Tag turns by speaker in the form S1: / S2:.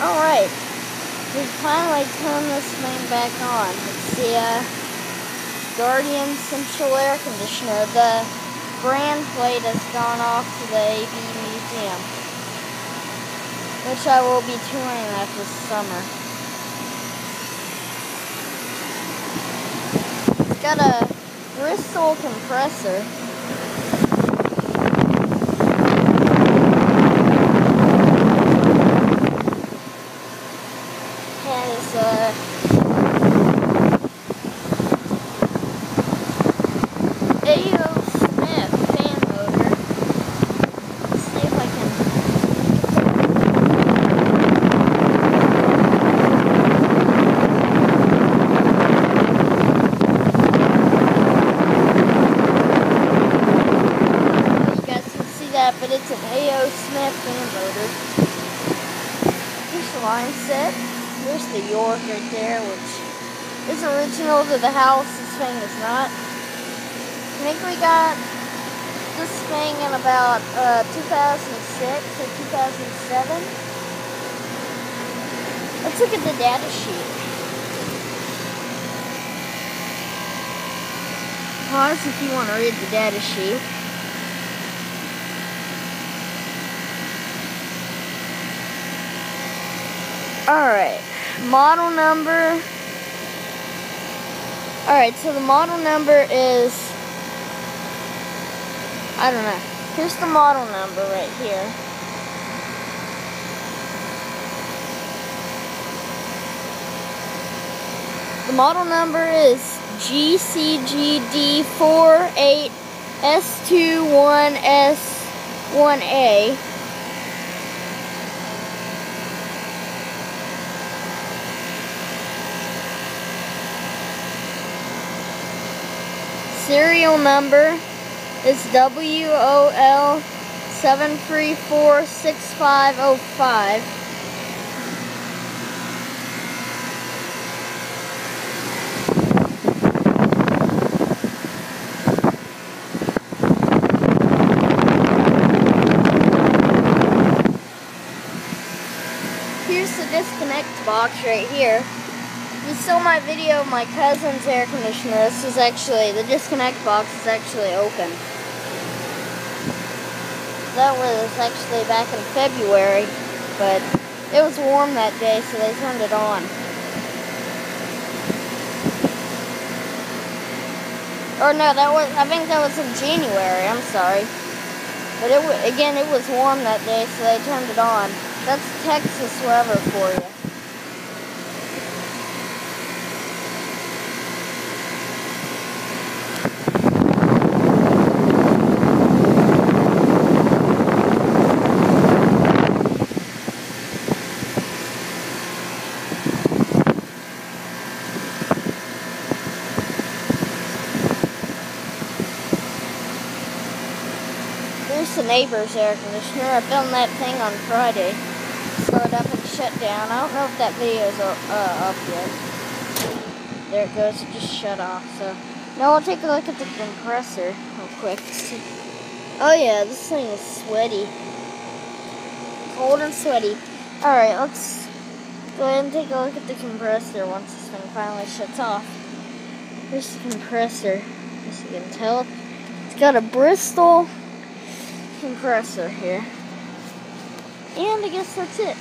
S1: Alright. We finally turned this thing back on. It's the uh, Guardian Central Air Conditioner. The brand plate has gone off to the AV Museum. Which I will be touring that this summer. It's got a Bristol compressor. has uh, A.O. Smith fan motor. Let's see if I can. You guys can see that, but it's an A.O. Smith motor. Here's the line set. Here's the York right there, which is original to the house. This thing is not. I think we got this thing in about uh, 2006 or 2007. Let's look at the data sheet. Pause if you want to read the data sheet. Alright, model number. Alright, so the model number is. I don't know. Here's the model number right here. The model number is GCGD48S21S1A. Serial number is WOL seven three four six five oh five. Here's the disconnect box right here. You saw my video of my cousin's air conditioner. This is actually, the disconnect box is actually open. That was actually back in February, but it was warm that day, so they turned it on. Or no, that was, I think that was in January, I'm sorry. But it again, it was warm that day, so they turned it on. That's Texas weather for you. Here's the neighbor's air conditioner. I filmed that thing on Friday. Started up and shut down. I don't know if that video's uh, up yet. There it goes. It just shut off. So now we'll take a look at the compressor real quick. Oh yeah, this thing is sweaty. Cold and sweaty. Alright, let's go ahead and take a look at the compressor once this thing finally shuts off. Here's the compressor. As you can tell, it's got a Bristol compressor here. And I guess that's it.